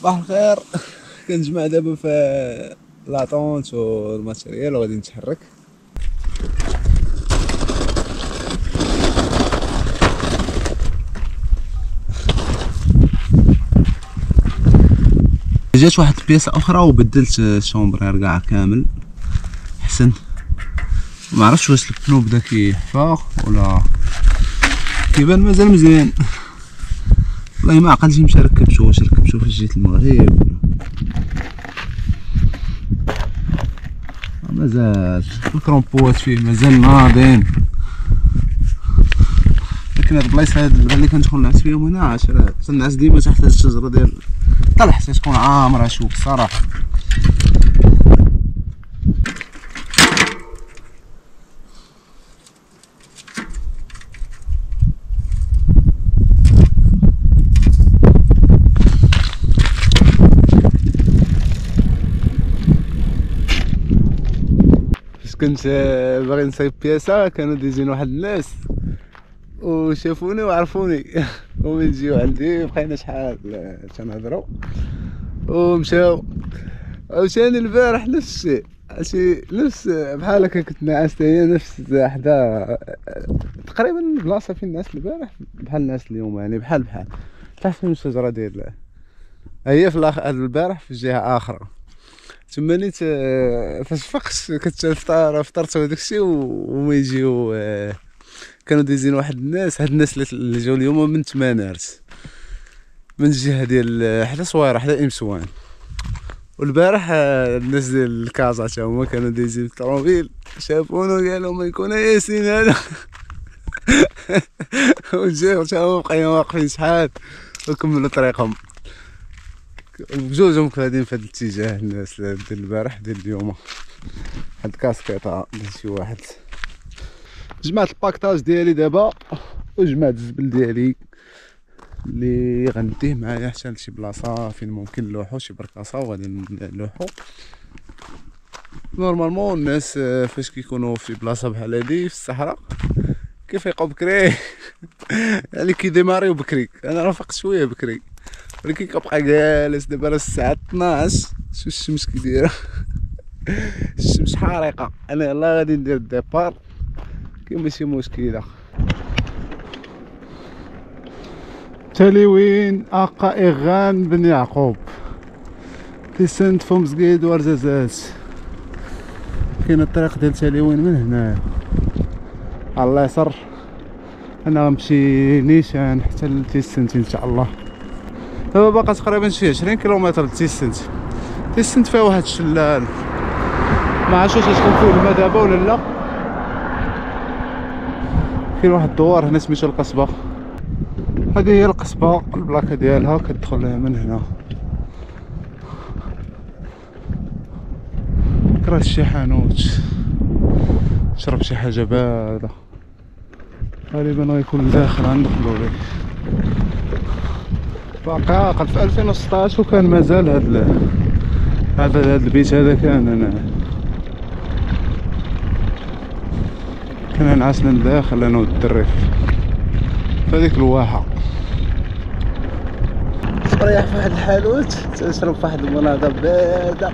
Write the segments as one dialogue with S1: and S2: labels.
S1: صباح الخير. كنجمع دابا في la tente وال matériel وغادي نتحرك. جات واحد البياسة أخرى وبدلت ال chambre à air كاع كامل. حسن. ما عرفتش واش ال pneu بدا كيحفى ولا كيبان مازال مزيان. والله ما عقلتش نمشي ركبتو واش ركبتو فاش جيت المغرب. مازال. الكرومبوات فيه مازال ناضين. لكن هاد البلايص هاد اللي كندخل نعس فيهم هنا عشرة تنعس ديما تحت هاد الشجرة ديال طلع حتى تكون عامرة شوف الصراحة كنت آه، باغي نصايب بياسة كانوا ديجين واحد الناس. وشافوني وعرفوني. ومن يجيو عندي بقينا شحال آه، تنهضرو ومشاو. عاوتاني البارح نفس الشيء. شي نفس بحال هكا كنت ناعس هي نفس حدا تقريبا البلاصه فين ناعس البارح؟ بحال الناس اليوم يعني بحال بحال. تحت من الشجره ديال هي في البارح في جهه أخرى تما نيت آه، فاش فقت كنت فطر فطرت وداك الشيء وما يجيو آه، كانوا دايزين واحد الناس هاد الناس اللي- جاو اليوم من تمانارت. من الجهه ديال آه، حدا صويره حدا امسوان والبارح الناس ديال الكازا تا هما كانوا دايزين في الطوموبيل شافونا قالوا ما يكون ياسين هذا. وجاو تا هما بقينا واقفين شحال وكملوا طريقهم. بجوجهم غاديين في هذا الاتجاه الناس ديال البارح ديال اليوم. هاد كاسكيطة ديال شي واحد. جمعت ال paquetage ديالي دابا وجمعت الزبل ديالي اللي غنديه معايا حتى لشي بلاصة فين ممكن نلوحو شي بركاسة وغادي نلوحو. normalement الناس آه، فاش كيكونوا في بلاصة بحال هادي في الصحراء كيفيقوا بكري؟ يعني كيديماريو بكري. أنا راه فقت شوية بكري. ولكن كنبقى جالس دابا راه الساعة 12 شوف الشمس كي دايرة الشمس حارقة. أنا يلاه غادي ندير ال départ. كاين ماشي مشكلة. تلوين أقا إغان بن يعقوب. فم زقيد ورزازات كاين الطريق ديال تلوين من هنا. على اليسر أنا غنمشي نيشان حتى لتيسنت إن شاء الله. دابا باقا تقريبا شي 20 كيلومتر لتيسنت تيسنت فيها واحد الشلال. ما عرفتش واش شكون فيه الماء دابا ولا لا. كاين واحد الدوار هنا سميتو القصبة. هذه هي القصبة البلاكة ديالها كتدخل من هنا. كره شي حانوت. شرب شي حاجة باردة. غالبا غيكون داخل غندخلو ليه. باقي عاقل في 2016 وكان مازال هاد. هذا هاد البيت هذا كان انا كنا نعسنا لداخل أنا والدري في هذيك الواحة. ريح في واحد الحانوت تشرب في واحد المناضة باردة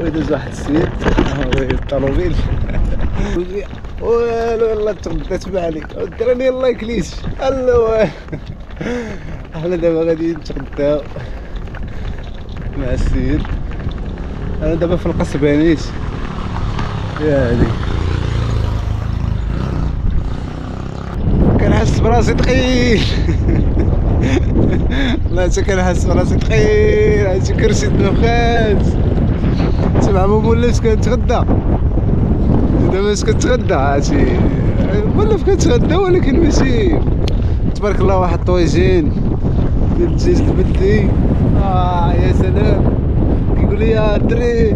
S1: ويدوز واحد السيد. هو الطروبيل والو يلا تغدات معلي الدراري يلا يكليش الله إحنا دابا غادي نتغداو مع السيد. أنا دابا في القصبانيت يا هادي كنحس براسي ثقيل لا حتى كنحس براسي ثقيل هادشي كرسي الدخان سمع ما مولفش كنتغدى. دابا اش كنتغدى هادشي مولف كنتغدى ولكن ماشي. تبارك الله واحد الطويجين ديال الدجاج البلدي آه يا سلام. كيقول لي يا دري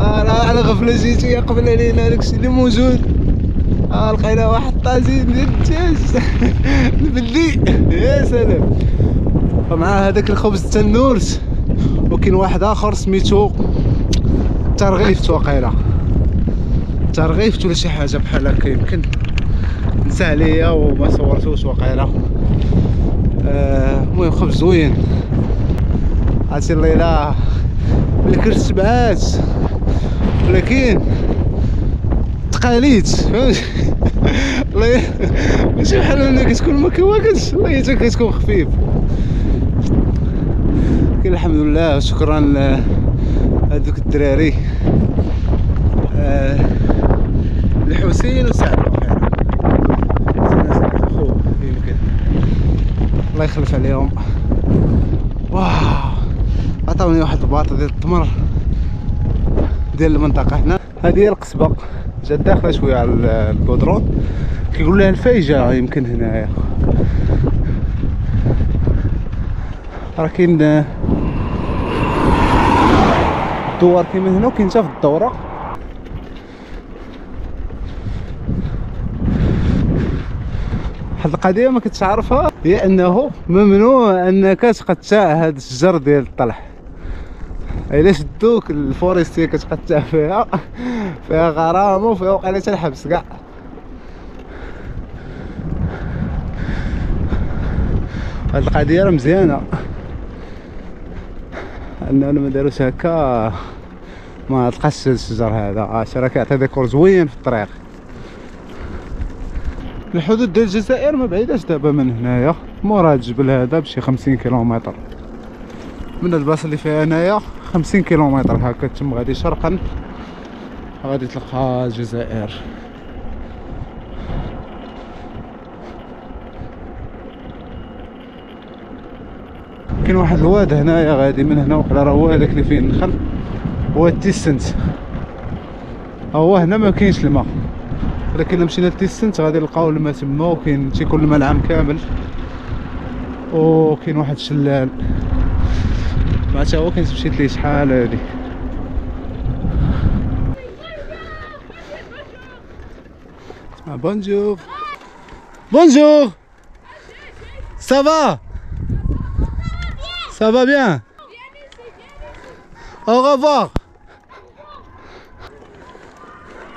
S1: آه راه على غفلة جيتي قبل علينا داكشي اللي موجود. آه لقينا واحد طاجين ديال الدجاج البلدي. يا سلام. ومع هذاك الخبز التنورت وكاين واحد آخر سميتو ترغيفت وقيله ترغيفت ولا شي حاجة بحال هكا يمكن. نسى عليا وما صورتوش آه، المهم خبز زوين. عرفتي الليلة ملي كرت سبعات. ولكن تقاليد فهمتي؟ والله ماشي بحال ملي كتكون ما والله حتى كتكون خفيف. لكن الحمد لله شكرا لهذوك الدراري. آه الحسين وسعد يمكن الله يخلف عليهم. واو. عطاوني واحد الباطه ديال التمر. ديال المنطقة هنا. هذه هي القصبة. جات داخلة شوية على الكودرون كيقول لها الفايجة يمكن هنايا. راه كاين الدوار كيما هنا وكاين حتى في الدورة. واحد القضية ما كنتش عارفها. هي انه ممنوع أنك تقطع هذا الشجر ديال الطلح. الا شدوك الفورستي كتقطع فيها؟ فيها غرامه وفيها وقيله الحبس كاع. هاد القضية راه مزيانة. انه ما داروش هكا. ما تلقاش الشجر هذا. راه كيعطي ديكور زوين في الطريق. الحدود ديال الجزائر ما بعيداش دابا من هنايا. مورا الجبل هذا بشي خمسين كيلومتر. من البلاصه اللي فيها هنايا خمسين كيلومتر هكا تم غادي شرقا. غادي تلقى الجزائر. كاين واحد الواد هنايا غادي من هنا وقيلا راه هو هذاك اللي فيه النخل هو تيسنت هو هنا ما كاينش الماء. ولكن مشينا لتيسنت غادي نلقاو الماء تما وكاين تيكون الماء العام كامل. وكاين واحد الشلال. معناتها هو كنت مشيت ليه شحال هادي. بونجور. بونجور! Ça va? Bien? Au revoir.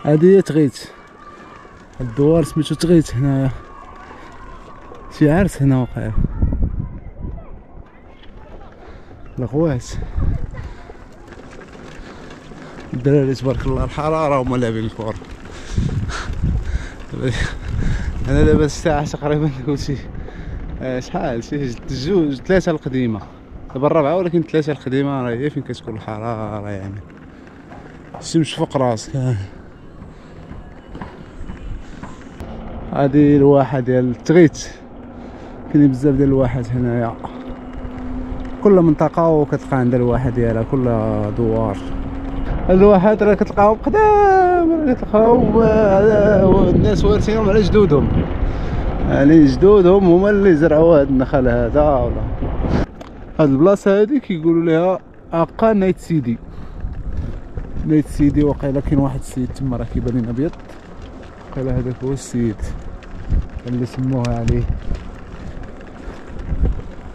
S1: هادي هي تغيت الدوار سميتو تغيت هنايا شي عرس هنا وقع. الغوات الدراري تبارك الله الحرارة هما لاعبين الكورة أنا دابا الساعة تقريبا قلت آه، شحال؟ شي جوج ثلاثة القديمة. دابا الرابعة ولكن ثلاثة القديمة راه هي فين كتكون الحرارة يعني؟ الشمس فوق راسك. هادي الواحة ديال التغيت. كاين بزاف ديال الواحات هنايا. كل منطقة وكتلقى عندها الواحة ديالها كل دوار. الواحات راه كتلقاهم قدام راه كتلقاهم الناس وارثينهم على جدودهم. يعني جدودهم هما اللي زرعوا هاد النخل هذا. ولا هاد البلاصة هادي كيقولوا لها أقا نايت سيدي. نايت سيدي وقيلا كاين واحد السيد تما راه كيبان لنا ابيض وقيلا هذاك هو السيد. اللي سموها عليه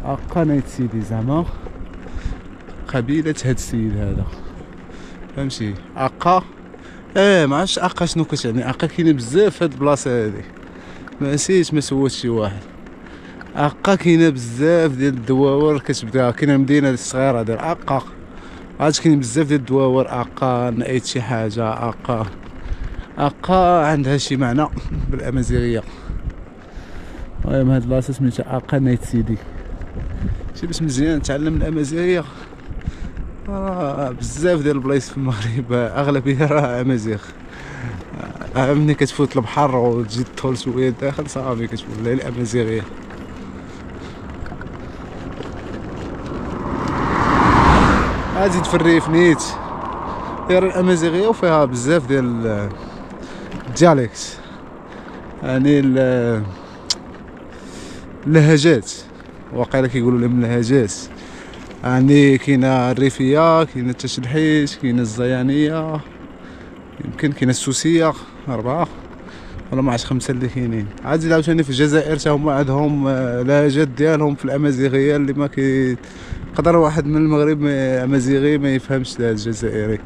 S1: اقا نايت سيدي زعما. قبيلة هاد السيد هذا. فهمتي؟ أقا؟ إيه ما عرفتش أقا شنو كتعني أقا كاينة بزاف هاد البلاصة هادي. ما نسيت ما سولت شي واحد. أقا كاينة بزاف ديال الدواور كتبدأ. كاينة مدينة الصغيره ديال أقا. عاد كاين بزاف ديال الدواور أقا نايت شي حاجة. أقا. أقا عندها شي معنى بالأمازيغية. المهم هاد البلاصة سميتها اقا نايت سيدي. شي باش مزيان تعلم الامازيغيه راه بزاف ديال البلايص في المغرب أغلبية راه أمازيغ. آه، ملي كتفوت البحر وتجي تدخل شوية داخل صافي كتولي الأمازيغية. أزيد في الريف نيت. دايره الأمازيغية وفيها بزاف ديال ال dialectes. يعني اللهجات وقيلا كيقولوا لهم اللهجات يعني كاينة الريفية كاينة التشلحيش كاينة الزيانية يمكن كاينة السوسية أربعة. ولا ما عرفتش خمسة اللي كاينين. عاد عاوتاني في الجزائر تا هما عندهم آه، لهجات ديالهم في الأمازيغية اللي ما كي قدر واحد من المغرب ما- أمازيغي ما يفهمش الجزائري.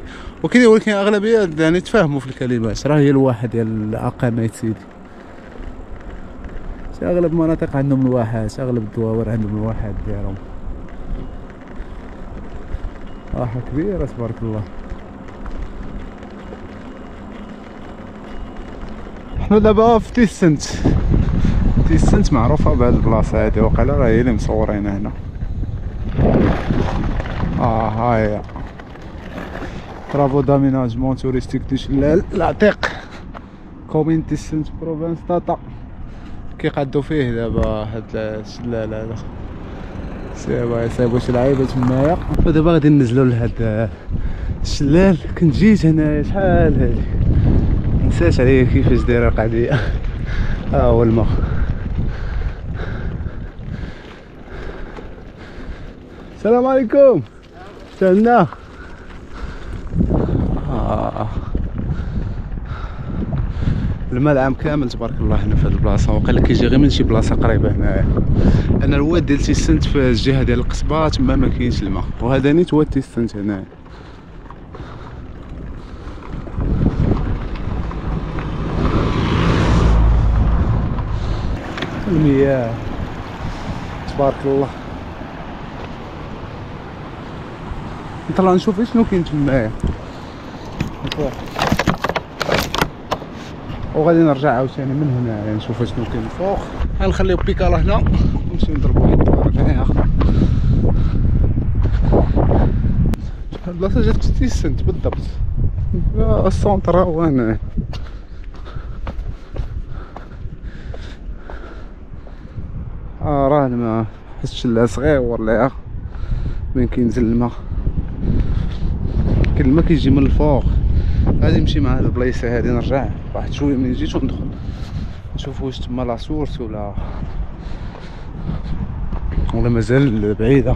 S1: وكاين ولكن أغلبية يعني تفاهموا في الكلمات. راه هي الواحد ديال الاقامات سيدي. اغلب المناطق عندهم الواحات اغلب الدواور عندهم الواحات ديالهم راحة كبيرة تبارك الله حنا دابا في تيسنت تيسنت معروفة بهاد البلاصة هادي وقيلا راه هي اللي مصورين هنا آه هاهي travaux d'aménagement touristique de شلال العتيق commune تيسنت province طاطا كيقادو فيه دابا هاد الشلال هذا c'est pas يصايبو شي لعيبه تمايا. ودابا غادي ننزلو لهاد الشلال. كنت جيت هنايا شحال هادي؟ نسيت عليا كيفاش دايرة القضية. ها هو الماء السلام عليكم. تيسنت الماء العام كامل تبارك الله هنا في هذه البلاصة. وقيلا كيجي غير من شي بلاصة قريبة هنايا أنا الواد ديال تيسنت في الجهة ديال القصبه تما ما كاينش الماء. وهذا نيت هو تيسنت هنايا المياه. تبارك الله. نطلع نشوف شنو كاين تمايا وغادي نرجع عاوتاني من هنا يعني نشوف شنو كاين الفوق غنخليو بيكالا هنا ونمشيو نضربو واحد الدوره فيها البلاصة جات تيسنت بالضبط. ال centre هو هنا. آه راه الماء. حس الشلال صغير ولا من كينزل الماء. كاين الماء كيجي من الفوق. غادي نمشي مع هاد البلايصه هادي نرجع واحد شوية من جيت وندخل. نشوف واش تما لا سورس ولا ولا مازال بعيدة.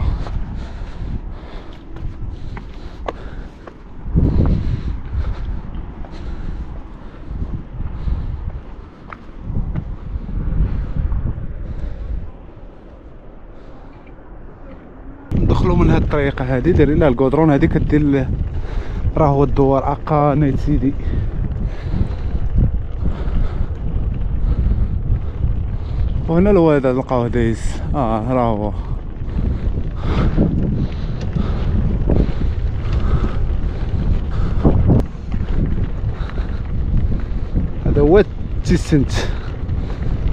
S1: ندخلوا من هاد الطريقة هادي دايرين لها الكودرون هادي كدير راه هو الدوار أقا نايت سيدي. وهنا الواد نلقاوه دايز آه راه هو هذا هو تيسنت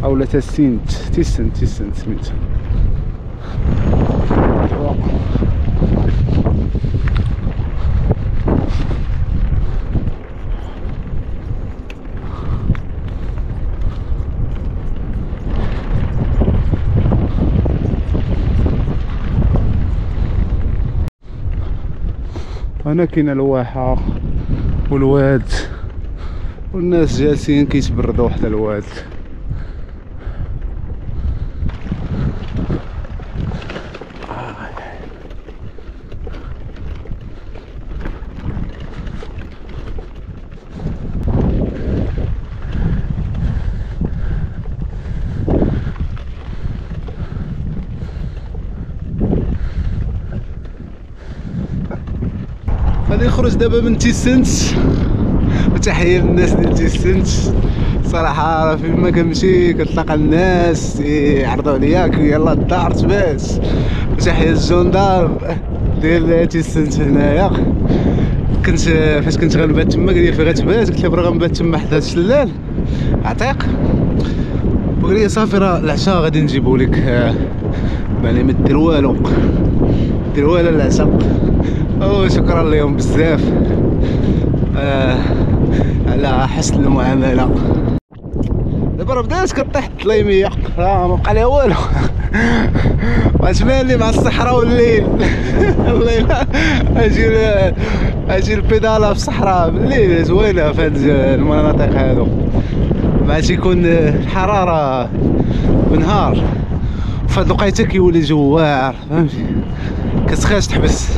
S1: اولا تسنت. تيسنت تيسنت سميتو هنا كاين الواحة والواد والناس جالسين كيتبردوا حدا الواد. غادي نخرج دابا من تيسنت. وتحية للناس ديال تيسنت. صراحة راه فين ما كنمشي كنتلاقى الناس يعرضوا عليا يلا الدار تبات وتحية لل gendarmes ديال تيسنت هنايا. كنت فاش كنت غنبات تما قال لي فين غتبات قلت له برا غنبات تما حدا الشلال. عتيق. وقال لي صافي راه العشاء غادي نجيبو لك يعني ما دير والو. دير والو العشاء. أو شكرا لهم بزاف آه على حسن المعاملة. دابا راه بدات كطيح الظليميه راه ما بقى لها والو. وتبان لي مع الصحراء والليل. الليل أجي أجي البيداله في الصحراء. بالليل زوينة في هاد المناطق هادو. مع تيكون الحرارة بالنهار فهاد الوقيتة كيولي جوار فهمتي؟ كتخاش تحبس.